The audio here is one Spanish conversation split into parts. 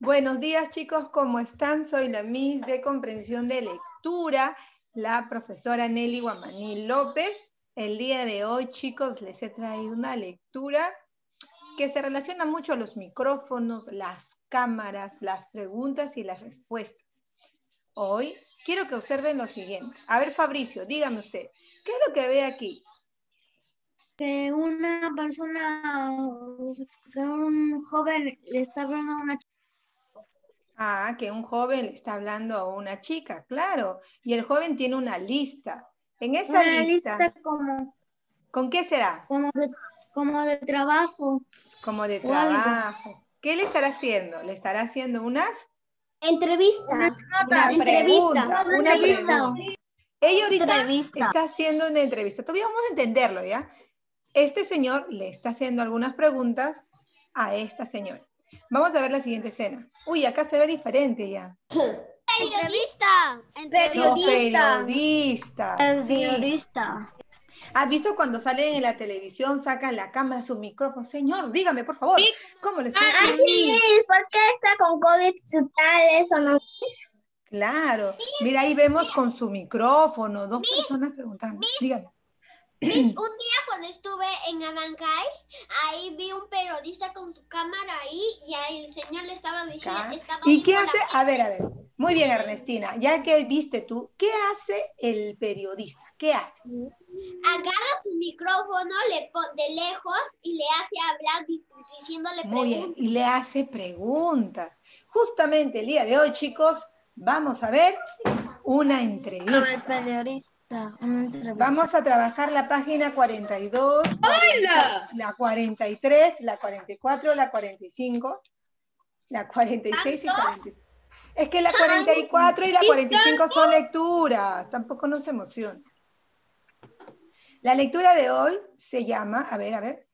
Buenos días chicos, ¿cómo están? Soy la Miss de Comprensión de Lectura, la profesora Nelly Guamaní López. El día de hoy chicos les he traído una lectura que se relaciona mucho a los micrófonos, las cámaras, las preguntas y las respuestas. Hoy quiero que observen lo siguiente. A ver Fabricio, dígame usted, ¿qué es lo que ve aquí? que una persona, que un joven le está hablando a una chica. Ah, que un joven le está hablando a una chica, claro. Y el joven tiene una lista. En esa Una lista, lista como, ¿con qué será? como, de, como de trabajo. Como de algo. trabajo. ¿Qué le estará haciendo? ¿Le estará haciendo unas? Entrevista. Una entrevista. Una una entrevista. pregunta. Ella ahorita Entrevista. está haciendo una entrevista. Todavía vamos a entenderlo, ¿ya? Este señor le está haciendo algunas preguntas a esta señora. Vamos a ver la siguiente escena. Uy, acá se ve diferente ya. Periodista. No, Periodista. periodista. Sí. periodista. ¿Has visto cuando salen en la televisión, sacan la cámara, su micrófono? Señor, dígame, por favor. ¿Cómo le estoy Así es, ¿por qué está con COVID su tal eso no? Claro. Mira, ahí vemos con su micrófono, dos personas preguntando. Dígame. Miss, un día cuando estuve en Abancay, ahí vi un periodista con su cámara ahí y ahí el señor le estaba diciendo, Acá. estaba ¿Y qué hace? A ver, a ver. Muy bien, Ernestina. Ya que viste tú, ¿qué hace el periodista? ¿Qué hace? Agarra su micrófono le pon- de lejos y le hace hablar di- diciéndole Muy bien. preguntas. Y le hace preguntas. Justamente el día de hoy, chicos, vamos a ver una El entrevista. periodista. Una entrevista. Vamos a trabajar la página 42, la 43, la 44, la 45, la 46 y 46. Es que la 44 y la 45 son lecturas, tampoco nos emociona. La lectura de hoy se llama, a ver, a ver,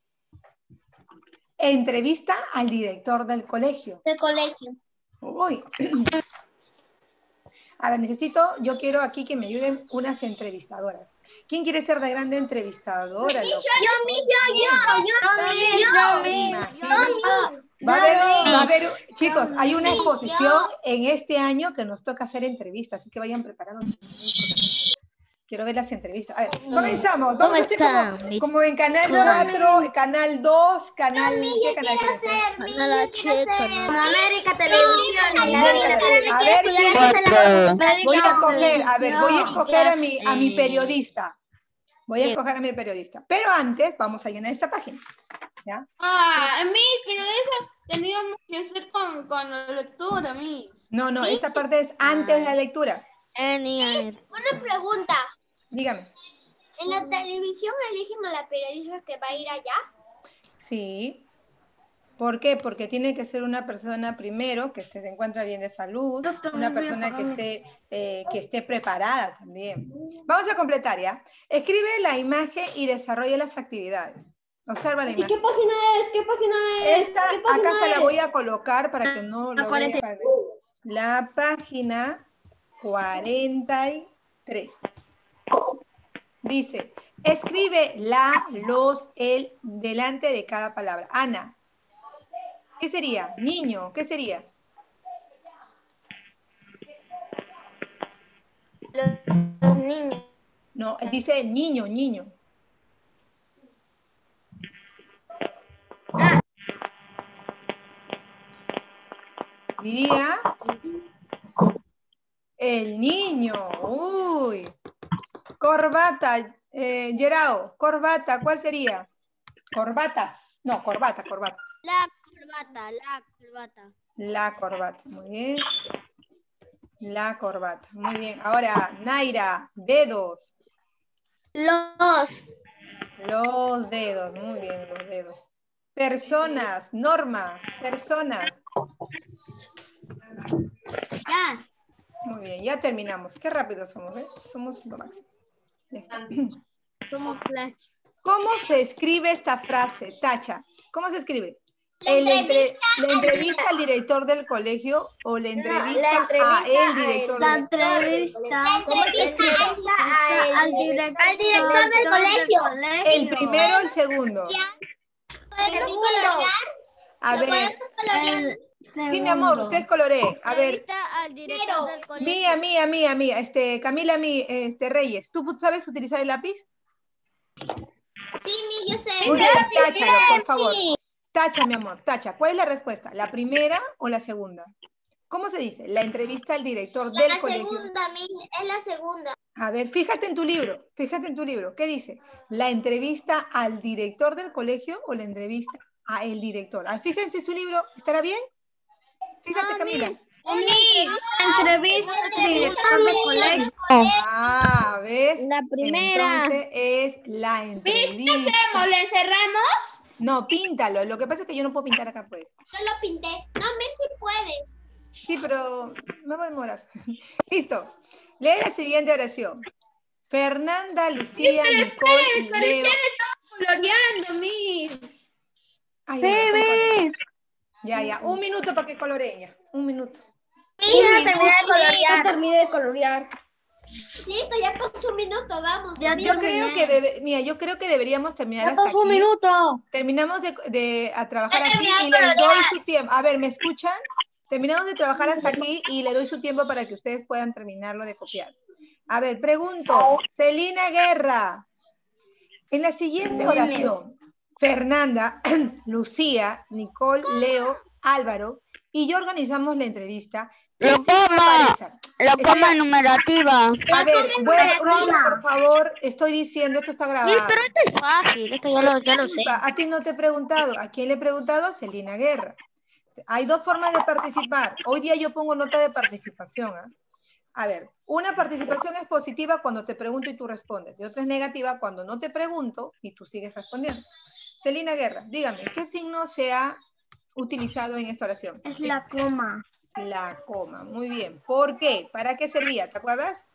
entrevista al director del colegio. De colegio. Uy. A ver, necesito, yo quiero aquí que me ayuden unas entrevistadoras. ¿Quién quiere ser de grande entrevistadora? loco? Va a haber, va a haber, chicos, hay una exposición en este año que nos toca hacer entrevistas, así que vayan preparando. Quiero ver las entrevistas. A ver, comenzamos. Vamos a hacer como, como en Canal 4, Canal 2, Canal... ¿Qué canal quieres ser? A la chica, ¿no? América Televisión. A ver, ¿quién- Voy a escoger, a ver, voy a escoger a mi, a mi periodista. Voy a escoger a mi periodista. Pero antes vamos a llenar esta página. ¿Ya? Ah, a mí, pero esa teníamos que hacer con, con la lectura, a mí. No, no, esta parte es antes de la lectura. Una pregunta, Dígame. ¿en la televisión eligen a la periodista que va a ir allá? Sí. ¿Por qué? Porque tiene que ser una persona primero que esté, se encuentra bien de salud, una persona que esté, eh, que esté preparada también. Vamos a completar ya. Escribe la imagen y desarrolla las actividades. Observa la imagen. página es? ¿Qué página Esta, acá te la voy a colocar para que no lo veas. La página 43. Dice, escribe la, los, el delante de cada palabra. Ana, ¿qué sería? Niño, ¿qué sería? Los niños. No, dice niño, niño. Diría el niño. Uy. Corbata, eh, Gerao, corbata, ¿cuál sería? Corbatas. No, corbata, corbata. La corbata, la corbata. La corbata, muy bien. La corbata, muy bien. Ahora, Naira, dedos. Los. Los dedos, muy bien, los dedos. Personas, Norma, personas. Gas. Muy bien, ya terminamos. Qué rápido somos, ¿ves? Somos lo máximo. Como flash. ¿Cómo se escribe esta frase, Tacha? ¿Cómo se escribe? La entre- entrevista ¿La entrevista al director del colegio o la entrevista, la entrevista a el director La del entrevista. ¿Cómo se escribe? Al director, Al director del colegio. El primero o el segundo. Segundo. A ver, El, Sí, mi amor, ustedes coloreen. A ver, Entrevista al director del colegio. mía, mía, mía, mía. Este, Camila, mi, este, Reyes, ¿tú sabes utilizar el lápiz? Sí, mi, yo sé. Muy bien, táchalo, por favor. Tacha, mi amor, tacha. ¿Cuál es la respuesta? ¿La primera o la segunda? ¿Cómo se dice? La entrevista al director del La colegio. segunda, mi, es la segunda. A ver, fíjate en tu libro, fíjate en tu libro. ¿Qué dice? ¿La entrevista al director del colegio o la entrevista a el director? Ah, fíjense su libro, ¿estará bien? Fíjate, No, Camila. Entrevista director del colegio. Ah, ¿ves? La primera. Entonces es la entrevista. ¿Hacemos? ¿Le encerramos? No, píntalo. Lo que pasa es que yo no puedo pintar acá, pues. Yo lo pinté. No, mi, si puedes. Sí, pero me voy a demorar. Listo. Lee la siguiente oración. Fernanda, Lucía, Nicole, Leo. Coloreando, mi. Ay, Sí, ya, ya. Un minuto para que coloreña. Un minuto. Mi, ya terminé de colorear. terminé de colorear. Sí, ya pasó un minuto, vamos. Ya Yo creo que debe- mira, yo creo que deberíamos terminar Ya hasta pasó un minuto. Terminamos de, de- a trabajar de y les doy su tiempo. A ver, ¿me escuchan? Terminamos de trabajar hasta aquí y le doy su tiempo para que ustedes puedan terminarlo de copiar. A ver, pregunto, Celina Guerra, en la siguiente oración, Fernanda, Lucía, Nicole, Leo, Álvaro y yo organizamos la entrevista. ¿Qué Lo signo coma. La coma numerativa. A ver, bueno, por favor, estoy diciendo, esto está grabado. pero esto es fácil, esto ya lo, ya lo sé. A ti no te he preguntado. ¿A quién le he preguntado? A Celina Guerra. Hay dos formas de participar. Hoy día yo pongo nota de participación. ¿ah? A ver, una participación es positiva cuando te pregunto y tú respondes. Y otra es negativa cuando no te pregunto y tú sigues respondiendo. Celina Guerra, dígame, ¿qué signo se ha utilizado en esta oración? Es la coma. La coma. Muy bien. ¿Por qué? ¿Para qué servía? ¿Te acuerdas?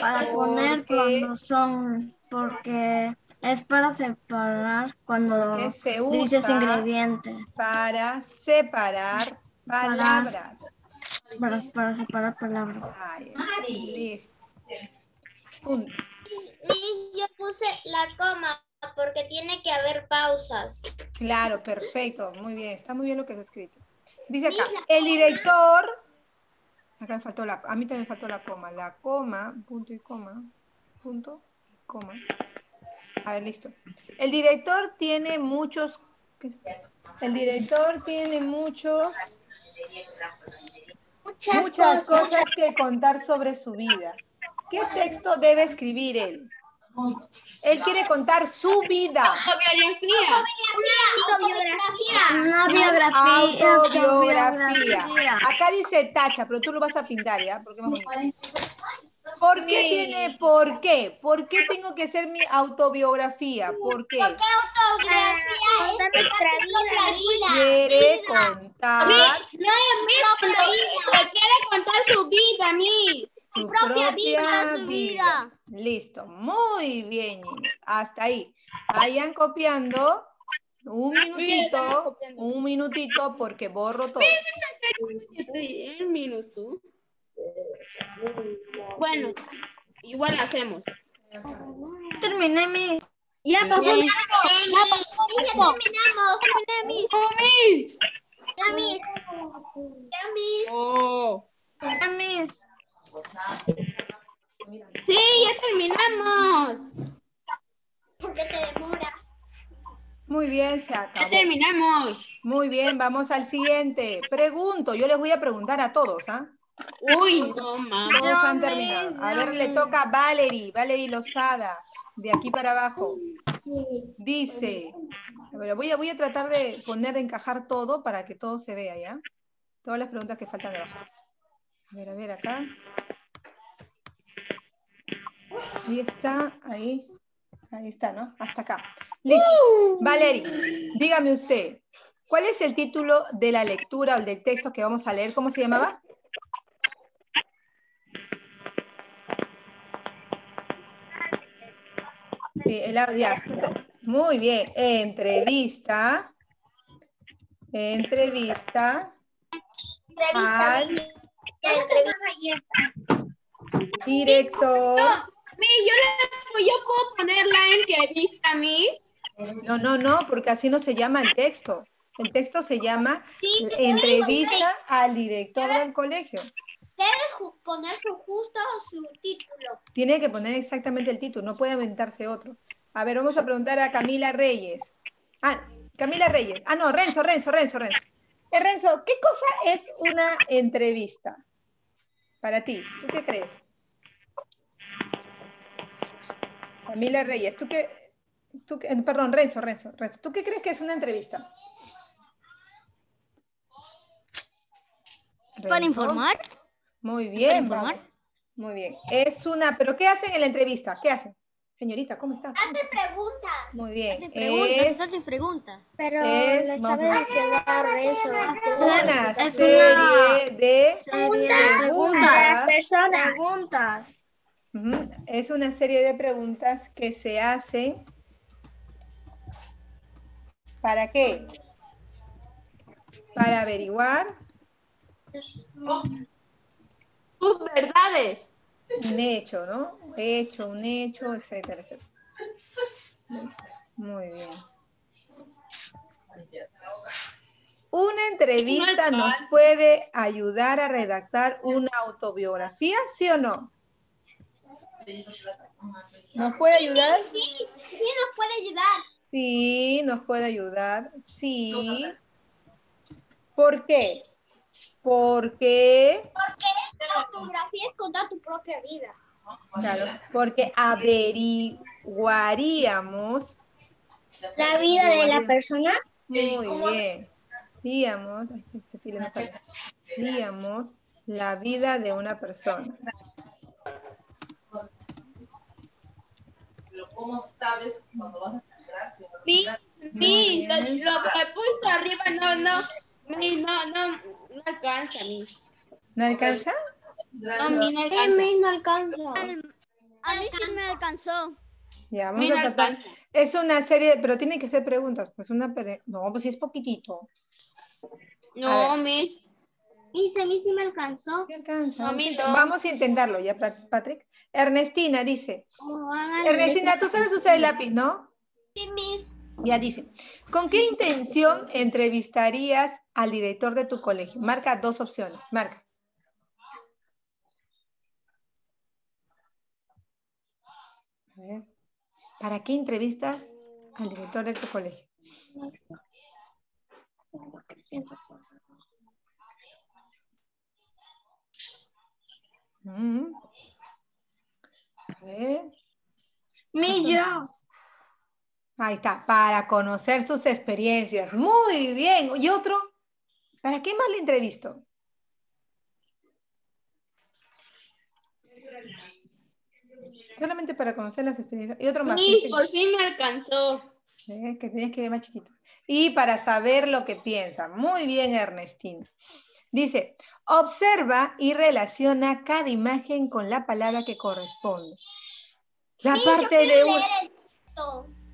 Para poner Porque- cuando son, porque es para separar cuando se dices ingredientes. para separar palabras. Para, para separar palabras. Ay, listo. Punto. Mi, yo puse la coma porque tiene que haber pausas. Claro, perfecto. Muy bien. Está muy bien lo que has escrito. Dice acá, el director. Acá me faltó la. A mí también me faltó la coma. La coma, punto y coma. Punto y coma. A ver, listo. El director tiene muchos. El director tiene muchos. Muchas, cosas que contar sobre su vida. ¿Qué texto debe escribir él? Él quiere contar su vida. Autobiografía. Una biografía. Autobiografía. Acá dice tacha, pero tú lo vas a pintar, ¿ya? Porque ¿Por qué tiene, por qué? ¿Por qué tengo que hacer mi autobiografía? ¿Por qué? Autobiografía es Contar nuestra la vida. Quiere contar No, mi, cuando cuando quiere contar su vida, mi. su propia propia vida, su vida. vida. Listo, muy bien. Hasta ahí. Vayan copiando un minutito, un minutito, porque borro todo. Un minuto. Bueno, igual hacemos. Terminé mi. Ya pasó. Ya terminamos. mis. Ya, mis. Ya, mis. Oh. mis. Sí, ya terminamos. ¿Por qué te demora? Muy bien, se Ya acabó. terminamos. Muy bien, vamos al siguiente. Pregunto, yo les voy a preguntar a todos, ¿ah? Uy, no, mamá. Todos han terminado. A ver, le toca a Valerie, Valerie Lozada, de aquí para abajo. Dice, voy a, voy a tratar de poner, de encajar todo para que todo se vea, ¿ya? Todas las preguntas que faltan debajo. A ver, a ver, acá. Ahí está, ahí. Ahí está, ¿no? Hasta acá. Listo. Valerie, dígame usted, ¿cuál es el título de la lectura o del texto que vamos a leer? ¿Cómo se llamaba? Sí, el audio. Muy bien. Entrevista. Entrevista Entrevista. al. Entrevista. director. Mi, yo, le- yo puedo poner la entrevista, mi. No, no, no, porque así no se llama el texto. El texto se llama Entrevista al director del colegio. Debes ju- poner su justo su título. Tiene que poner exactamente el título, no puede inventarse otro. A ver, vamos a preguntar a Camila Reyes. Ah, Camila Reyes. Ah, no, Renzo, Renzo, Renzo, Renzo. Eh, Renzo, ¿qué cosa es una entrevista? Para ti, ¿tú qué crees? Camila Reyes, ¿tú qué? Tú, qué- perdón, Renzo, Renzo, Renzo. ¿Tú qué crees que es una entrevista? Para Renzo. informar. Muy bien. Muy bien. Es una, pero ¿qué hacen en la entrevista? ¿Qué hacen? Señorita, ¿cómo está? Hace preguntas. Muy bien. Hacen preguntas, Es hacen preguntas. Pero Es- eso. una Es serie una- de Preguntas. preguntas. Personas. Preguntas. Ujú. Es una serie de preguntas que se hacen. ¿Para qué? Para averiguar Tus verdades. un hecho, ¿no? Un hecho, un hecho, etcétera, etcétera. Listo. Muy bien. Una entrevista nos puede ayudar a redactar una autobiografía, ¿sí o no? ¿Nos puede ayudar? Sí, sí nos puede ayudar. Sí, nos puede ayudar. Sí. ¿Por qué? Porque, La fotografía es contar tu propia vida. claro, porque averiguaríamos La vida de la persona. Muy bien. Díamos, este. Díamos la vida de una persona. ¿Cómo sabes cuando vas a? Mi, mi, lo, lo que he puesto arriba no, no, mi, no, no, no alcanza, mi. ¿No alcanza? No, mi no A alcanza. mí no alcanza. A mí sí me alcanzó. Ya, vamos a tratar. Es una serie, pero tiene que ser preguntas. Pues una, pre- no, pues sí es poquitito. No, mi. Dice, a mí sí me alcanzó. Sí alcanza. No, vamos, mi a- no. vamos a intentarlo, ya, Pat- Patrick. Ernestina dice. Oh. Ernestina, tú sabes usar el lápiz, ¿no? Sí, mis. Ya dice, ¿con qué intención entrevistarías al director de tu colegio? Marca dos opciones, marca. A ver, ¿Para qué entrevistas al director de tu colegio? Mm. A ver. Mi yo. Ahí está, para conocer sus experiencias. Muy bien. ¿Y otro? ¿Para qué más le entrevisto? Solamente para conocer las experiencias. Y otro más. ¿viste? por fin me alcanzó. Eh, Que tienes que ir más chiquito. Y para saber lo que piensa. Muy bien, Ernestina. Dice, observa y relaciona cada imagen con la palabra que corresponde. La Sí, parte de un...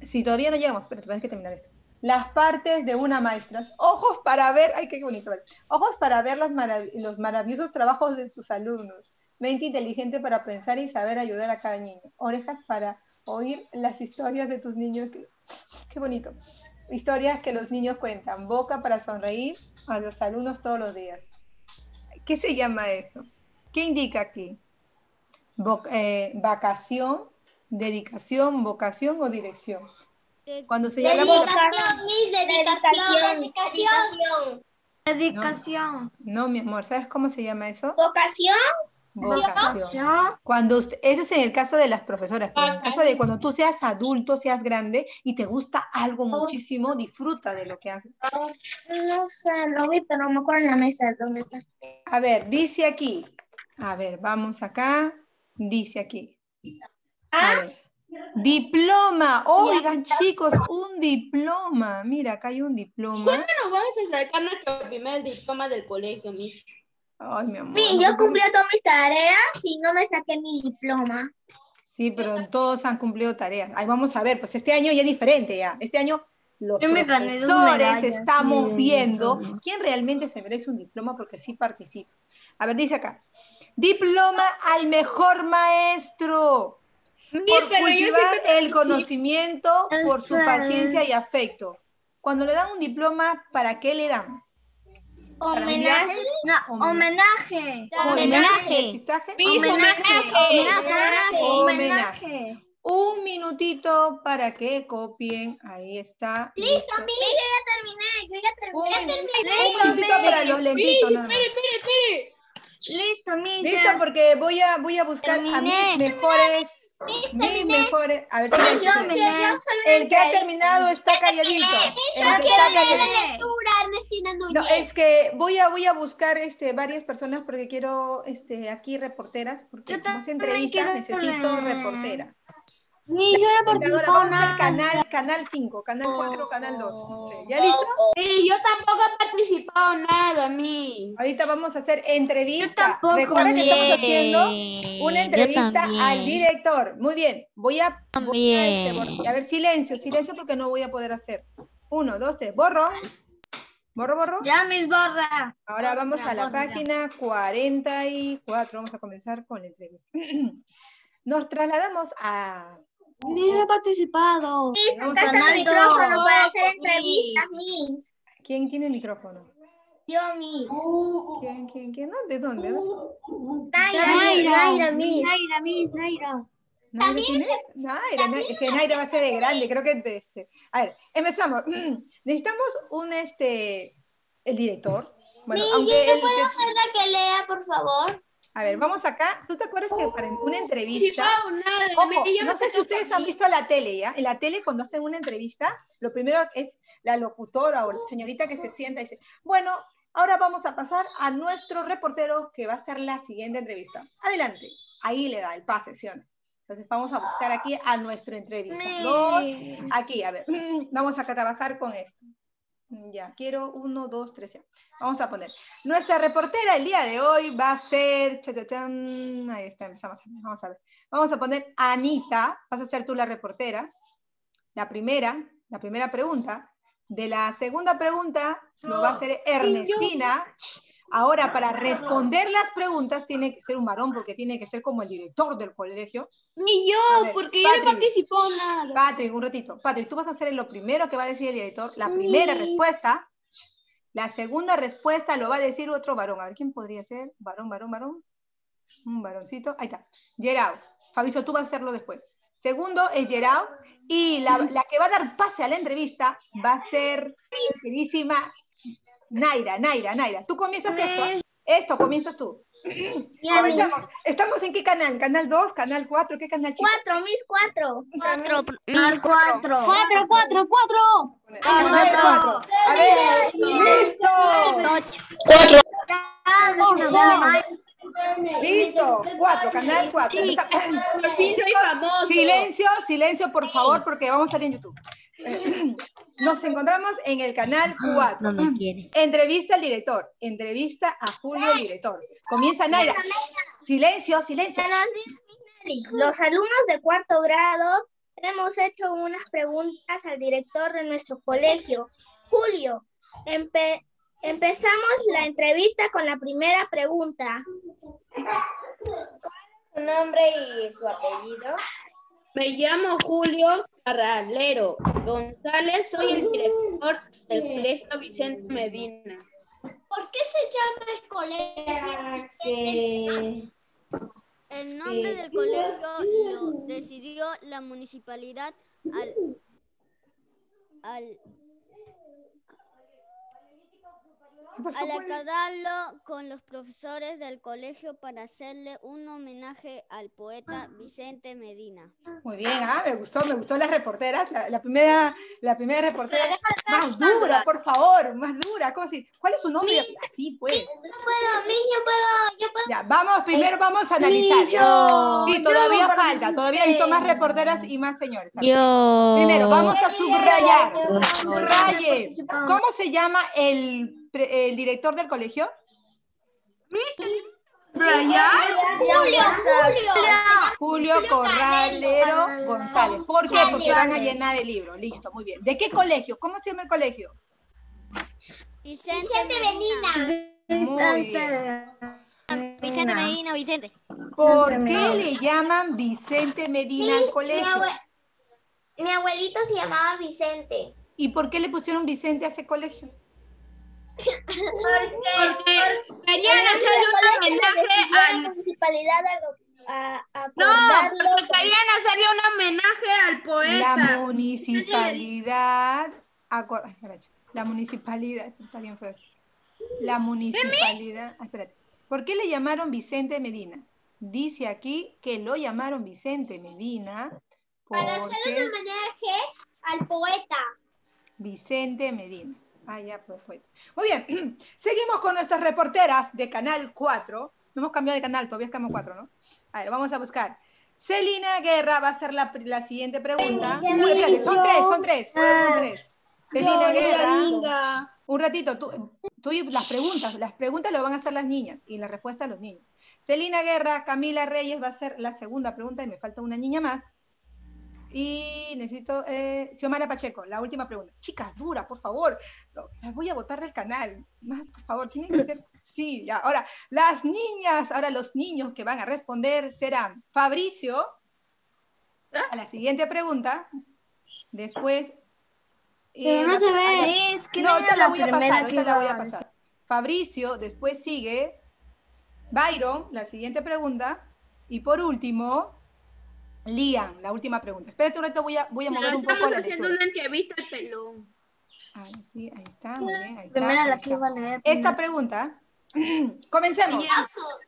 Si todavía no llegamos, pero tienes que terminar esto. Las partes de una maestra. Ojos para ver, ay, qué bonito. Ojos para ver las marav- los maravillosos trabajos de sus alumnos. Mente inteligente para pensar y saber ayudar a cada niño. Orejas para oír las historias de tus niños. Qué, qué bonito. Historias que los niños cuentan. Boca para sonreír a los alumnos todos los días. ¿Qué se llama eso? ¿Qué indica aquí? Voc- eh, vacación, dedicación, vocación o dirección. Cuando se llama Dedicación, mis dedicación. Dedicación. Dedicación. No, mi amor, ¿sabes cómo se llama eso? Vocación. Vocación. Cuando usted, ese es en el caso de las profesoras, pero en el caso de cuando tú seas adulto, seas grande y te gusta algo muchísimo, disfruta de lo que haces. No sé, lo vi, pero no me acuerdo en la mesa dónde está. A ver, dice aquí. A ver, vamos acá. Dice aquí. A ver. Diploma. Oigan, chicos, un diploma. Mira, acá hay un diploma. ¿Cuándo nos vamos a a nuestro primer diploma del colegio, mi? Ay, mi amor. Mi, no yo cumplí todas mis tareas y no me saqué mi diploma. Sí, pero todos han cumplido tareas. Ahí vamos a ver, pues este año ya es diferente ya. Este año los Yo profesores estamos sí, viendo diploma. quién realmente se merece un diploma porque sí participa. A ver, dice acá. Diploma al mejor maestro. Por pero yo cultivar siempre el conocimiento, por su paciencia y afecto. Cuando le dan un diploma, ¿para qué le dan? ¿Para un Homenaje. No, homenaje. Homenaje. Homenaje. Homenaje. Homenaje. Un minutito para que copien. Ahí está. Listo, mi, yo ya terminé, yo ya Un, terminé. un minutito para los lentitos. nada más. Listo, mi. Listo, porque voy a, voy a buscar a mis mejores. Mis mejores. A ver si Yo silencio. terminé. El que ha terminado está calladito. El que está calladito. Lectura, Núñez. No, es que voy a, voy a buscar este, varias personas porque quiero este, aquí reporteras, porque como es entrevista, necesito reportera. Mi, yo no participó vamos al nada. canal, canal 5, canal 4, canal 2. no sé. ¿Ya listo? Sí, yo tampoco he participado nada, mi. Ahorita vamos a hacer entrevista. Yo. Recuerden que estamos haciendo una entrevista al director. Muy bien, voy a, voy a, este, a ver, silencio, silencio porque no voy a poder hacer. Uno, dos, tres, borro. Borro, borro. Ya, mis borra. Ahora vamos a la borra. página 44. Vamos a comenzar con la entrevista. Nos trasladamos a... No he participado. Acá a- está el micrófono para hacer entrevistas, mis. ¿Quién tiene el micrófono? Yo, mis. ¿Quién, quién, quién? ¿No? ¿De dónde? Naira, Naira, Naira, mis. Naira, mis, Naira. ¿Naira quién es? Naira, Naira, es que Naira va a ser de grande, creo que de este. A ver, empezamos. Necesitamos un este el director. Bueno, Mis, aunque ¿yo el puedo ser la que lea, por favor? a ver, vamos acá. ¿Tú te acuerdas que para una entrevista? Ojo, no sé si ustedes han visto la tele, ¿ya? En la tele cuando hacen una entrevista, lo primero es la locutora o la señorita que se sienta y dice, bueno, ahora vamos a pasar a nuestro reportero que va a hacer la siguiente entrevista. Adelante. Ahí le da el pase, ¿sí o no? Entonces vamos a buscar aquí a nuestro entrevistador. Aquí, a ver, vamos a trabajar con esto. Ya, quiero uno, dos, tres, ya. Vamos a poner. Nuestra reportera el día de hoy va a ser, cha, cha, ahí está, empezamos, vamos a ver. Vamos a poner Anita, vas a ser tú la reportera. La primera, la primera pregunta. De la segunda pregunta lo va a hacer Ernestina. Ahora, para responder las preguntas tiene que ser un varón porque tiene que ser como el director del colegio. Ni yo, ver, porque yo no Patrick. participado nada. Patrick, un ratito. Patrick, tú vas a hacer lo primero que va a decir el director, la primera respuesta. La segunda respuesta lo va a decir otro varón. A ver, ¿quién podría ser? Varón, varón, varón. Un varoncito. Ahí está. Gerard. Fabricio, tú vas a hacerlo después. Segundo es Gerard. Y la, la que va a dar pase a la entrevista va a ser queridísima Naira, Naira, Naira. Tú comienzas esto. ¿eh? Esto comienzas tú. Comenzamos. ¿Estamos en qué canal? ¿Canal 2? ¿Canal 4? ¿Qué canal, chicos? Cuatro, mis cuatro. Cuatro, Al mis cuatro. Cuatro, cuatro, cuatro. Canal 4. A ver, listo. Listo. 4, canal 4. Por fin soy famoso. Silencio, silencio, por favor, porque vamos a salir en YouTube. Nos encontramos en el canal 4. No me quiere. Entrevista al director. Entrevista a Julio, el director. Comienza Naira. Silencio, silencio. Los alumnos de cuarto grado hemos hecho unas preguntas al director de nuestro colegio. Julio, empe- empezamos la entrevista con la primera pregunta. Su nombre y su apellido. Me llamo Julio Carralero González, soy el director del Colegio Vicente Medina. ¿Por qué se llama el colegio? Que El nombre del colegio lo decidió la municipalidad al, al, ¿Qué pasó, al Julio? acordarlo con los profesores del colegio para hacerle un homenaje al poeta Vicente Medina. Muy bien, ah, me gustó, me gustó las reporteras. La, la primera, la primera reportera. Más dura, por favor, más dura. ¿Cómo así? ¿Cuál es su nombre? Así, pues. Yo puedo, Miss, yo puedo, yo puedo. Ya, vamos, primero vamos a analizar. ¿ya? Sí, todavía falta, todavía necesito más reporteras y más señores. Yo. Primero, vamos a subrayar. Subraye. ¿Cómo se llama el, el director del colegio? Julio Corralero González. ¿Por qué? Porque van a llenar el libro. Listo, muy bien. ¿De qué colegio? ¿Cómo se llama el colegio? Vicente, Medina. Muy bien. Vicente Medina, Vicente. ¿Por qué le llaman Vicente Medina al mi, colegio? abue- mi abuelito se llamaba Vicente. ¿Y por qué le pusieron Vicente a ese colegio? Porque querían El hacerle un homenaje a la al... municipalidad a, a, No, porque querían hacerle un homenaje al poeta. La municipalidad. La municipalidad. Está bien feo esto. La municipalidad. ah, espérate. ¿Por qué le llamaron Vicente Medina? Dice aquí que lo llamaron Vicente Medina Para hacer porque un homenaje al poeta. Vicente Medina. Ah, ya, perfecto. Muy bien. Seguimos con nuestras reporteras de Canal 4. No hemos cambiado de canal, todavía es Canal 4, ¿no? A ver, vamos a buscar. Celina Guerra va a hacer la, la siguiente pregunta. Espérate, son tres, son tres. Son tres. Celina Guerra. Un ratito, tú, tú y las preguntas, las preguntas lo van a hacer las niñas y la respuesta los niños. Celina Guerra, Camila Reyes va a hacer la segunda pregunta y me falta una niña más. Y necesito, eh, Xiomara Pacheco, la última pregunta. Chicas, dura, por favor. No, Las voy a votar del canal. Más, por favor, tienen que ser. Sí, ya. Ahora, las niñas, ahora los niños que van a responder serán Fabricio, a la siguiente pregunta. Después. Pero eh, no la- se ah, ve. Es que no, no ahorita era la voy a pasar, ahorita la voy a pasar. Fabricio, después sigue Byron, la siguiente pregunta. Y por último, Lian, la última pregunta. Espérate un rato, voy a, voy a mover un poco estamos la haciendo lectura. una entrevista al pelón. Ahí sí, ahí está, muy bien, ahí está, Primera ahí la que iba a leer. Esta pregunta, comencemos.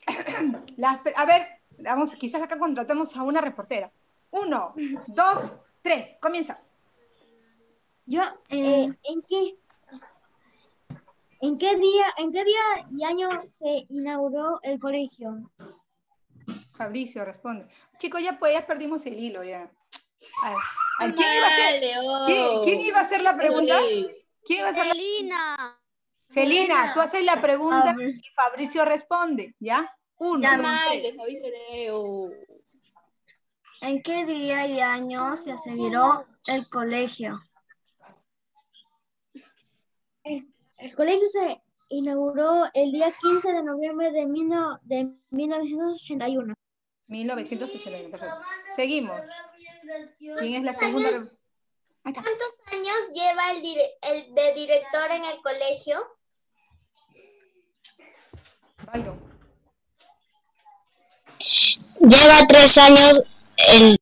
Las a ver, vamos, quizás acá contratemos a una reportera. Uno, dos, tres, comienza. Yo, eh, ¿en qué? ¿En qué día, en qué día y año se inauguró el colegio? Fabricio responde. Chicos, ya pues, ya perdimos el hilo ya. A a ¿quién, iba a hacer, ¿quién, quién iba a hacer la pregunta? ¿Quién iba a hacer la Celina. Celina, tú haces la pregunta y Fabricio responde, ¿ya? Uno, Ya. Fabricio. ¿En qué día y año se inauguró el colegio? El, el colegio se inauguró el día 15 de noviembre de, mil no- de 1981. 1981, perfecto. Seguimos. ¿Quién es la segunda? ¿Cuántos años lleva el, dire- el de director en el colegio? Byron. Lleva tres años el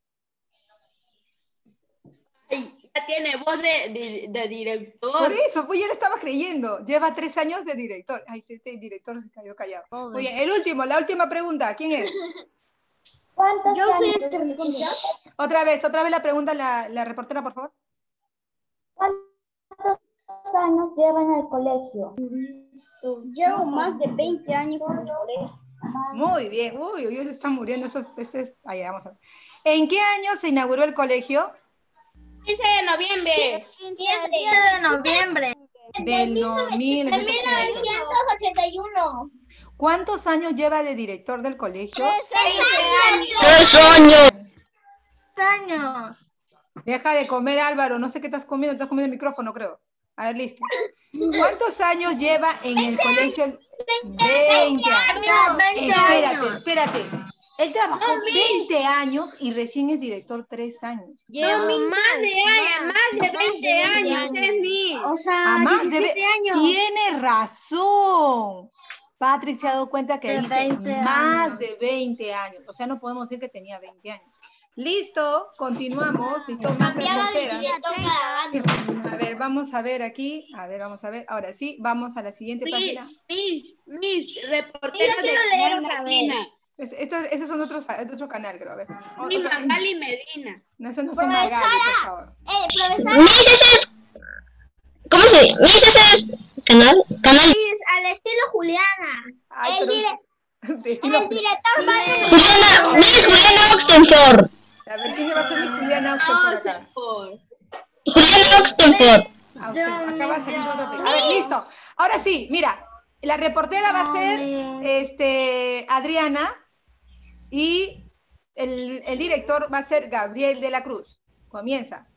ya tiene voz de, de, de Por director. eso, pues ya le estaba creyendo. Lleva tres años de director. Ay, este director se cayó callado. Muy bien, el último, la última pregunta. ¿Quién es? Yo soy el que responde. Otra vez, otra vez la pregunta la, la reportera, por favor. ¿Cuántos años lleva en el colegio? Llevo más de 20 años en el colegio. Muy bien. Uy, uy, se está muriendo. Eso, ese es- ahí, vamos a ver. ¿En qué año se inauguró el colegio? 15 de noviembre. 15 de noviembre. Del no- En 1981. 1981. ¿Cuántos años lleva de director del colegio? tres años. años. Deja de comer, Álvaro. No sé qué estás comiendo. Estás comiendo el micrófono, creo. A ver, listo. ¿Cuántos años lleva en el colegio? 20 años. 20 Espérate, años. espérate. Él trabajó 20 años y recién es director 3 años. Llevo Más de años, más de 20 años, es mi. O sea, A más de 17 ve- años. Tiene razón. Patrick se ha dado cuenta que De dice 20 más años. de 20 años. O sea, no podemos decir que tenía 20 años. Listo, continuamos. Listo, más. A ver, vamos a ver aquí. A ver, vamos a ver. Ahora sí, vamos a la siguiente página. Mis, mis, reporteros de quiero leer Latina. Es- Esto, esos son otros, otro canal, creo. A ver. Mi Magali Medina. No, esos no son Magali, por favor. Eh, profesor, Mis ese es. ¿Cómo se dice? Mis es. Canal. Canal. Al estilo Juliana. Ay, el, pero- dire- de estilo- el director va a Juliana. Miss Juliana Oxtenford. A ver, ¿quién va a ser mi Juliana acá? por. Juliana Oxtenford. Ah, acá va a salir otro tema. A ver, listo. Ahora sí, mira, la reportera va a ser este, Adriana y el, el director va a ser Gabriel de la Cruz. Comienza.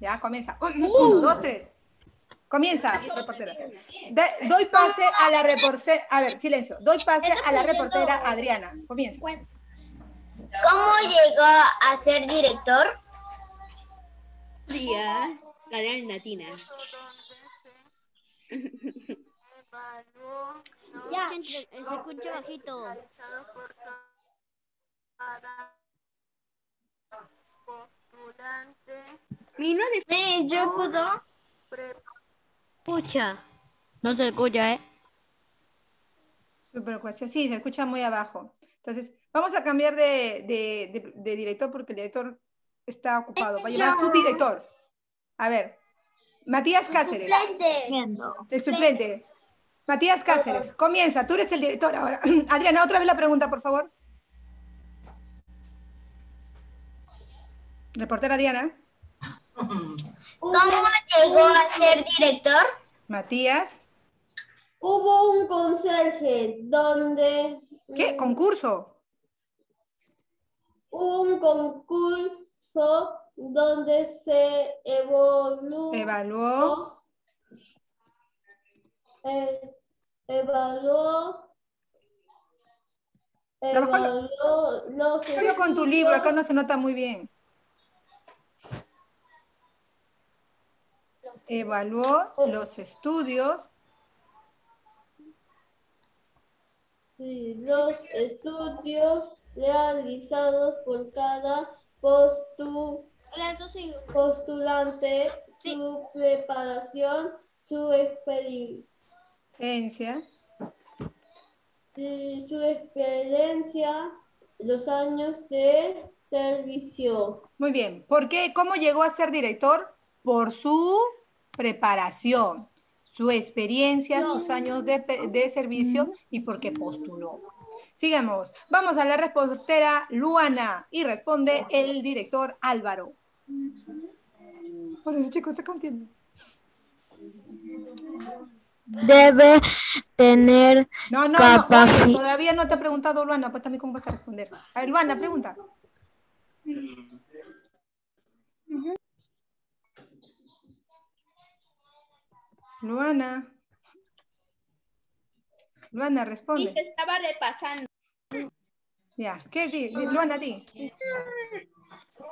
Ya, comienza. Uno, dos, tres. Comienza, reportera. De- doy pase a la reportera. A ver, silencio. Doy pase a la reportera Adriana. Comienza. ¿Cómo llegó a ser director? Días. Karen Latina. Ya. Se, escucha bajito. Mi no de- yo puedo. Escucha. No se escucha, ¿eh? Su preocupación, sí, se escucha muy abajo. Entonces, vamos a cambiar de, de- de- de director porque el director está ocupado. Va a llevar a su director. A ver, Matías Cáceres, el suplente. Matías Cáceres, comienza, tú eres el director ahora. Adriana, otra vez la pregunta, por favor. Reportera Diana, ¿Cómo llegó a ser director? Matías, Hubo un conserje donde ¿qué? Concurso. hubo un concurso donde se evaluó, Evaluó. eh, evaluó, lo- evaluó los Solo con tu libro, acá no se nota muy bien. Evaluó los estudios Sí, los estudios realizados por cada postu- postulante, su preparación, su experiencia, Experiencia. su experiencia, los años de servicio. Muy bien. ¿Por qué? ¿Cómo llegó a ser director? Por su preparación, su experiencia, sus años de, servicio y porque postuló. Sigamos. Vamos a la reportera Luana y responde el director Álvaro. Bueno, ese chico está contiendo. Debe tener No, no, no, Capaci- oye, todavía no te ha preguntado Luana, pues también cómo vas a responder. A ver, Luana, pregunta. Luana. Luana, Y responde. se estaba repasando. Ya, ¿qué di? Di- Luana, di.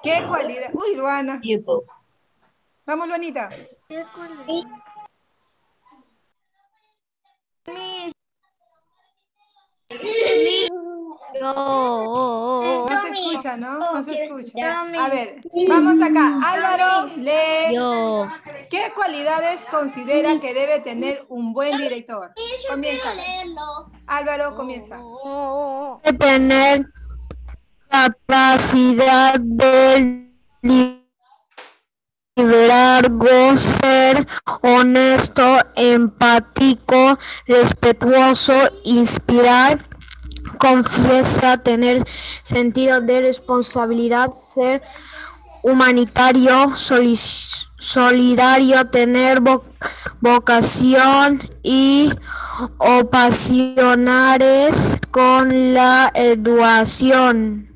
¿Qué cualidad? Uy, Luana. Vamos, Luanita. Yo. No se escucha, ¿no? No se escucha. A ver, vamos acá. Álvaro, lee. Yo. ¿Qué cualidades considera que debe tener un buen director? Comienza. Álvaro, comienza. Debe tener capacidad de liderazgo, ser honesto, empático, respetuoso, inspirar, confiesa, tener sentido de responsabilidad, ser humanitario, soli- solidario, tener vo- vocación y apasionares con la educación.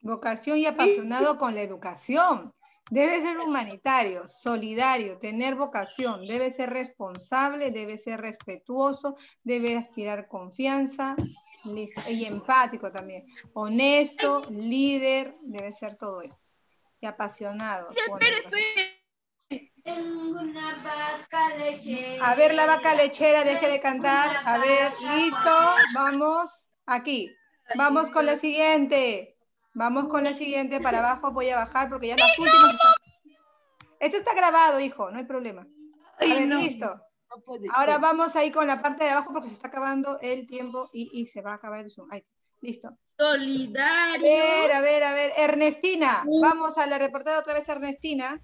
Vocación y apasionado con la educación. Debe ser humanitario, solidario, tener vocación, debe ser responsable, debe ser respetuoso, debe aspirar confianza y empático también. Honesto, líder, debe ser todo esto. Y apasionado. educación. A ver, la vaca lechera, deje de cantar. A ver, listo, vamos aquí. Vamos con la siguiente. Vamos con la siguiente para abajo. Voy a bajar porque ya las últimas. Esto está grabado, hijo, no hay problema. A ver, listo. Ahora vamos ahí con la parte de abajo porque se está acabando el tiempo y, y se va a acabar el Zoom. Ahí, listo. A Solidario. ver, a ver, a ver. Ernestina, vamos a la reportera otra vez, Ernestina,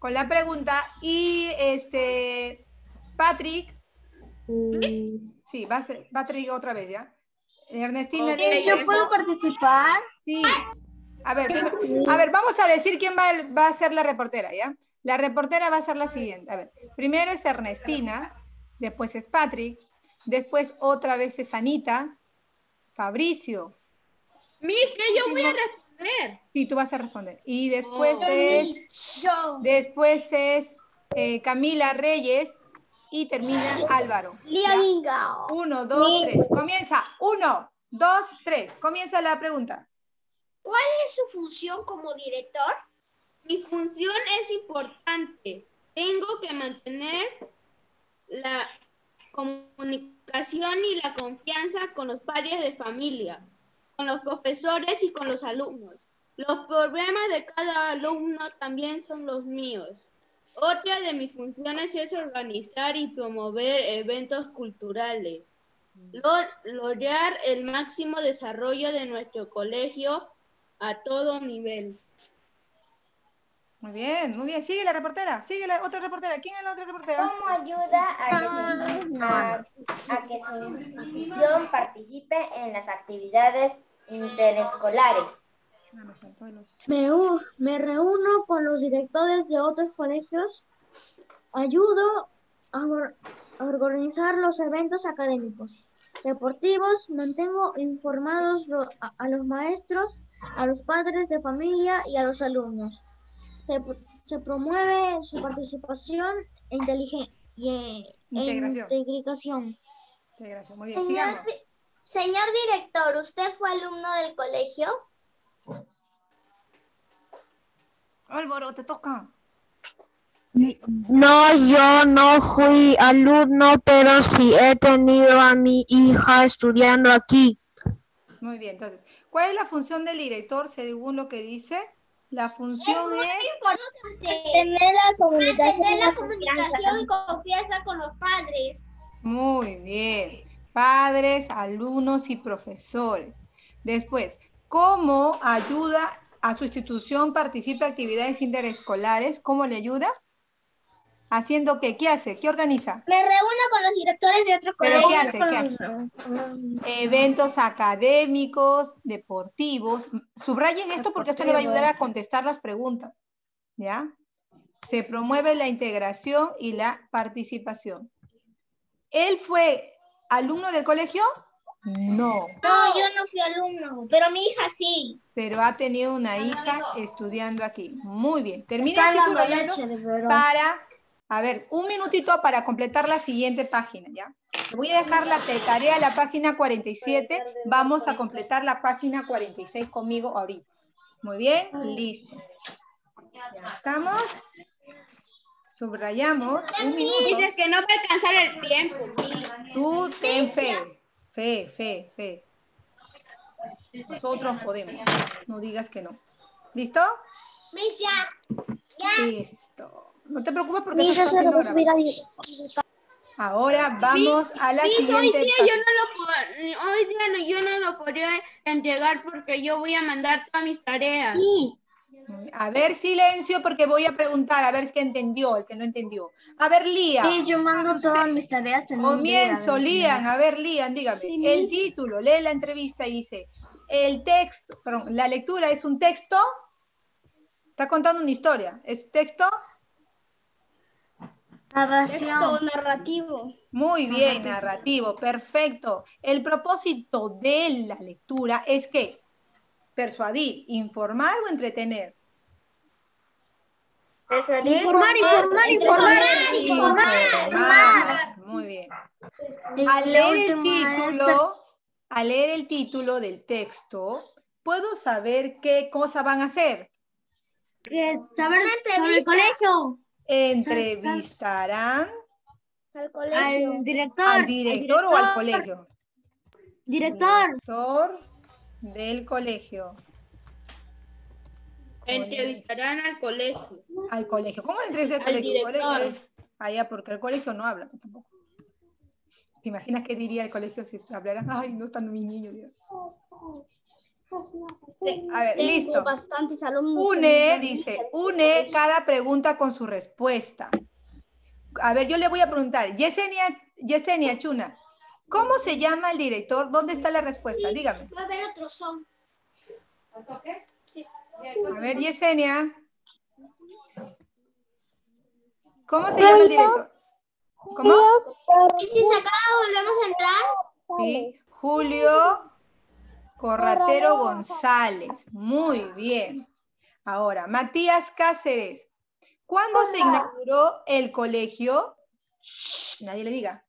con la pregunta. Y este, Patrick, sí, va a ser Patrick otra vez, ¿ya? Ernestina, yo. ¿Puedo participar? Sí. A ver, a ver, vamos a decir quién va, va a ser la reportera, ¿ya? La reportera va a ser la siguiente. A ver, primero es Ernestina, después es Patrick, después otra vez es Anita, Fabricio, que yo voy a responder. y tú vas a responder. Y después Oh. es, Yo. después es eh, Camila Reyes y termina Álvaro. ¿ya? Uno, dos, tres. Comienza. Uno, dos, tres. Comienza la pregunta. ¿Cuál es su función como director? Mi función es importante. Tengo que mantener la comunicación y la confianza con los padres de familia, con los profesores y con los alumnos. Los problemas de cada alumno también son los míos. Otra de mis funciones es organizar y promover eventos culturales, Lo- lograr el máximo desarrollo de nuestro colegio a todo nivel. Muy bien, muy bien. Sigue la reportera, sigue la otra reportera. ¿Quién es la otra reportera? ¿Cómo ayuda a que, su, a- a que su institución participe en las actividades interescolares? Me, me reúno con los directores de otros colegios, ayudo a, or- a organizar los eventos académicos, deportivos, mantengo informados lo- a, a los maestros, a los padres de familia y a los alumnos. Se, se promueve su participación e inteligen- y, eh, e Integración. muy bien. Señor director, ¿usted fue alumno del colegio? Álvaro, te toca. No, yo no fui alumno, pero sí he tenido a mi hija estudiando aquí. Muy bien, entonces, ¿cuál es la función del director según lo que dice? La función es, Tener la comunicación, Mantener y la confianza. comunicación y confianza con los padres. muy bien, padres, alumnos y profesores. Después, ¿cómo ayuda a su institución, participa en actividades interescolares? ¿Cómo le ayuda? ¿Haciendo qué? ¿Qué hace? ¿Qué organiza? Me reúno con los directores de otros ¿Pero qué colegios. hace? ¿Qué hace? Eventos académicos, deportivos. Subrayen esto porque esto le va a ayudar a contestar las preguntas. ¿Ya? Se promueve la integración y la participación. ¿Él fue alumno del colegio? No, No, yo no fui alumno, pero mi hija sí. pero ha tenido una hija estudiando aquí. Muy bien. Termina de verdad. para, a ver, un minutito para completar la siguiente página, ¿ya? Voy a dejar la de tarea la página 47. Vamos a completar la página 46 conmigo ahorita. Muy bien, listo. Ya estamos. Subrayamos un minuto. Dice que no va a alcanzar el tiempo. Tú ten fe, fe, fe, fe. Nosotros podemos. No digas que no. ¿Listo? Miss, ya. Listo. No te preocupes porque está a Ahora vamos a la Miss, hoy siguiente día yo no lo puedo, hoy día no, yo no lo podría entregar porque yo voy a mandar todas mis tareas. A ver, silencio, porque voy a preguntar, a ver si entendió, el que no entendió. A ver, Lía. Sí, yo mando todas mis tareas en un Comienzo, día, Lian. A ver, Lian, dígame. Sí, el título, lee la entrevista y dice, el texto, perdón, la lectura es un texto. Está contando una historia. ¿Es texto? Narración. narrativo. Muy bien, narrativo, perfecto. El propósito de la lectura es que persuadir, informar o entretener. Informar, informar, informar. Informar. Muy bien. Al leer el título, al leer el título del texto, puedo saber qué cosa van a hacer. que saber sobre el colegio. Entrevistarán Al colegio. Al director. al director o al colegio. Director. Director del colegio. Entrevistarán al colegio. Al colegio. ¿Cómo entrevistar al colegio? Allá, porque el colegio no habla tampoco. ¿Te imaginas qué diría el colegio si hablaran? Ay, no están mis niños. Dios. A ver, Tengo listo. bastantes alumnos. Une, dice, une cada pregunta con su respuesta. A ver, yo le voy a preguntar, Yesenia, Yesenia Chuna, ¿cómo se llama el director? ¿Dónde está la respuesta? Dígame. Va a haber otro son. A ver, Yesenia. ¿Cómo se llama el director? ¿Cómo? ¿Y si se acaba volvemos a entrar? Sí, Julio Corratero González. Muy bien. Ahora, Matías Cáceres. ¿Cuándo se inauguró el colegio? Shh, nadie le diga.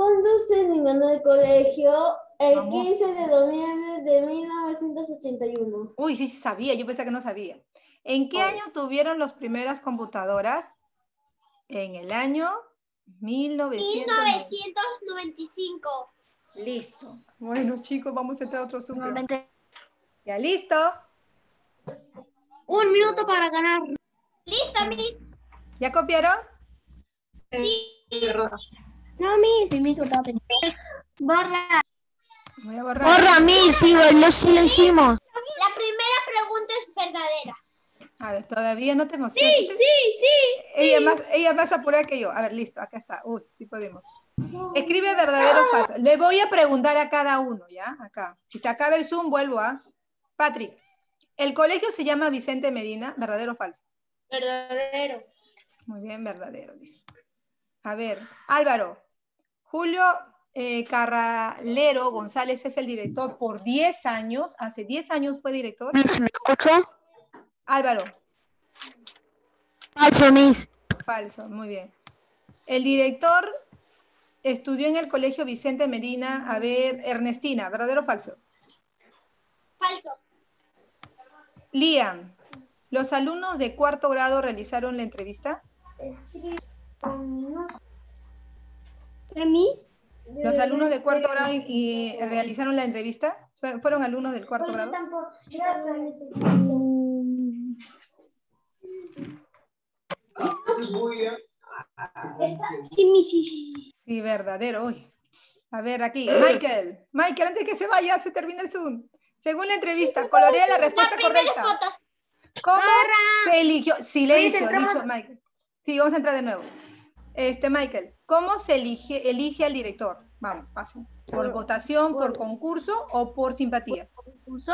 Cuando se ganó el colegio El Vamos. 15 de noviembre de 1981. Uy, sí, sí sabía, yo pensé que no sabía. ¿En qué año tuvieron las primeras computadoras? En el año 1900. 1995. Listo. Bueno, chicos, vamos a entrar a otro Zoom. ¿Ya listo? Un minuto para ganar. Listo, Miss. ¿Ya copiaron? No, Miss. Borra. Voy a borrar. Borra, Miss, sí, lo, sí lo hicimos. La primera pregunta es verdadera. A ver, todavía no te emociones. Sí, sí, sí. Ella más, ella más apurada que yo. A ver, listo, acá está. Uy, sí podemos. Escribe verdadero o falso. Le voy a preguntar a cada uno, ¿ya? Acá. Si se acaba el Zoom, vuelvo a. Patrick, ¿el colegio se llama Vicente Medina? ¿Verdadero o falso? Verdadero. Muy bien, verdadero. dice. A ver, Álvaro, Julio eh, Carralero González es el director por 10 años. Hace 10 años fue director. Miss, ¿me escucho? Álvaro, Falso, Miss. falso, muy bien. El director estudió en el colegio Vicente Medina. A ver, Ernestina, ¿verdadero o falso? Falso. Liam, ¿los alumnos de cuarto grado realizaron la entrevista? Miss. ¿Los alumnos de cuarto grado y, y realizaron la entrevista? ¿Fue- ¿Fueron alumnos del cuarto grado? Sí, Miss. sí, sí, sí. Sí, verdadero. Uy. A ver, aquí. Michael. Michael, antes que se vaya, se termina el Zoom. Según la entrevista, colorea la respuesta correcta. Fotos. ¿Cómo se eligió? Silencio, dicho Michael. Sí, vamos a entrar de nuevo. Este, Michael, ¿cómo se elige, elige al director? Vamos, pasen. ¿Por votación, por concurso o por simpatía? ¿Concurso?